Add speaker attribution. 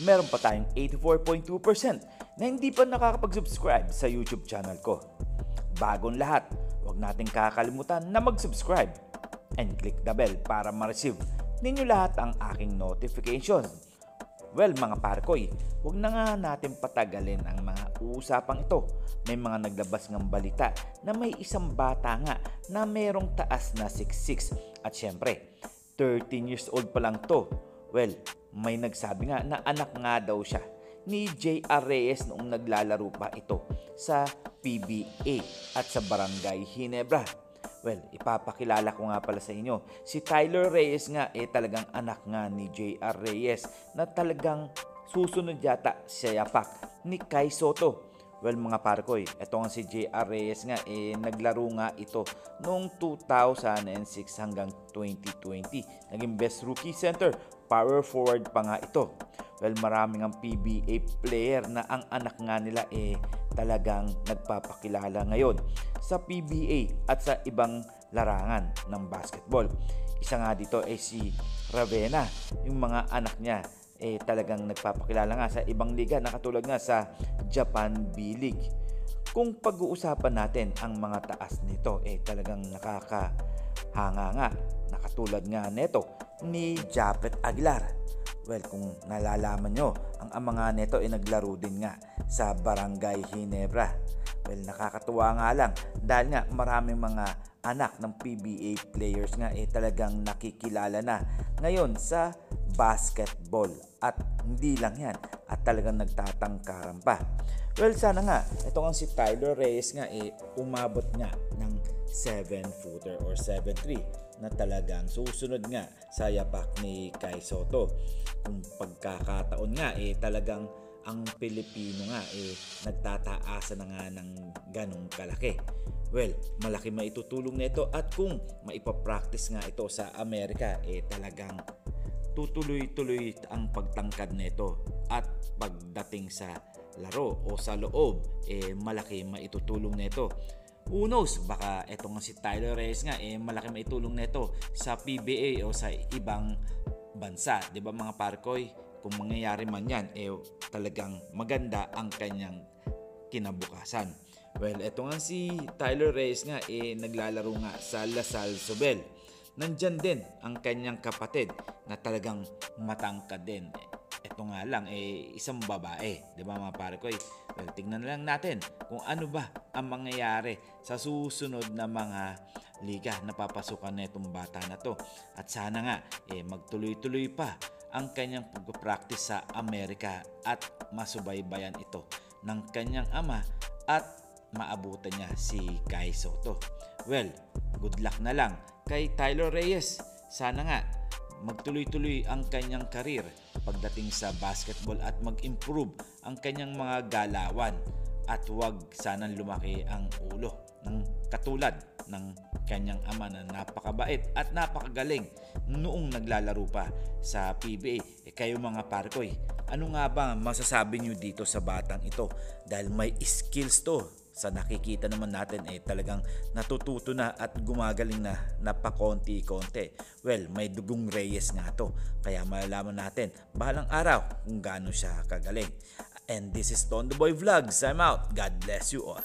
Speaker 1: meron pa tayong 84.2% na hindi pa nakakapag-subscribe sa YouTube channel ko. Bagong lahat, huwag nating kakalimutan na mag-subscribe and click the bell para ma-receive ninyo lahat ang aking notification. Well mga parkoy, huwag na nga natin patagalin ang mga usapang ito. May mga naglabas ng balita na may isang bata nga na merong taas na 6'6 at syempre 13 years old pa lang to. Well, may nagsabi nga na anak nga daw siya ni J.R. Reyes noong naglalaro pa ito sa PBA at sa Barangay Hinebra. Well, ipapakilala ko nga pala sa inyo. Si Tyler Reyes nga eh talagang anak nga ni J.R. Reyes na talagang susunod yata sa yapak ni Kai Soto. Well mga parkoy, ito nga si J.R. Reyes nga eh naglaro nga ito noong 2006 hanggang 2020. Naging best rookie center, power forward pa nga ito. Well, maraming ang PBA player na ang anak nga nila eh talagang nagpapakilala ngayon sa PBA at sa ibang larangan ng basketball. Isa nga dito ay si Ravenna, yung mga anak niya eh talagang nagpapakilala nga sa ibang liga na katulad nga sa Japan B-League. Kung pag-uusapan natin ang mga taas nito eh talagang nakakahanga nga nakatulad nga neto ni Japet Aguilar Well, kung nalalaman nyo, ang ama nga nito ay naglaro din nga sa Barangay Hinebra. Well, nakakatuwa nga lang dahil nga maraming mga anak ng PBA players nga eh talagang nakikilala na ngayon sa basketball at hindi lang yan at talagang nagtatangkaran pa. Well, sana nga, ito nga si Tyler Reyes nga eh umabot nga ng 7-footer or 7-3 na talagang susunod nga sa yapak ni Kai Soto. Kung pagkakataon nga eh talagang ang Pilipino nga eh nagtataasa na nga ng ganong kalaki. Well, malaki maitutulong nito at kung maipapractice nga ito sa Amerika eh talagang tutuloy-tuloy ang pagtangkad nito at pagdating sa laro o sa loob eh malaki maitutulong nito Who knows, baka eto nga si Tyler Reyes nga, eh, malaki maitulong nito sa PBA o sa ibang bansa. ba diba, mga parkoy? Kung mangyayari man yan, eh, talagang maganda ang kanyang kinabukasan. Well, eto nga si Tyler Reyes nga, eh, naglalaro nga sa Lasal Sobel. Nandyan din ang kanyang kapatid na talagang matangkad din. Ito nga lang, eh, isang babae. Di ba mga pare ko? Eh, well, tignan lang natin kung ano ba ang mangyayari sa susunod na mga liga na papasukan na itong bata na to. At sana nga, eh, magtuloy-tuloy pa ang kanyang pag-practice sa Amerika at masubaybayan ito ng kanyang ama at maabutan niya si Kai Soto. Well, good luck na lang kay Tyler Reyes. Sana nga magtuloy-tuloy ang kanyang karir pagdating sa basketball at mag-improve ang kanyang mga galawan at huwag sanang lumaki ang ulo ng katulad ng kanyang ama na napakabait at napakagaling noong naglalaro pa sa PBA. E kayo mga parkoy, ano nga ba masasabi nyo dito sa batang ito? Dahil may skills to sa nakikita naman natin ay eh, talagang natututo na at gumagaling na napakonti-konti. Well, may dugong Reyes nga to. Kaya malalaman natin bahalang araw kung gaano siya kagaling. And this is Tondo Boy Vlogs. I'm out. God bless you all.